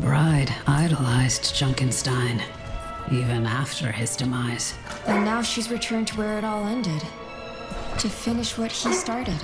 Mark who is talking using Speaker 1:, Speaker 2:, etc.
Speaker 1: Bride idolized Junkenstein, even after his demise.
Speaker 2: And now she's returned to where it all ended. To finish what he started.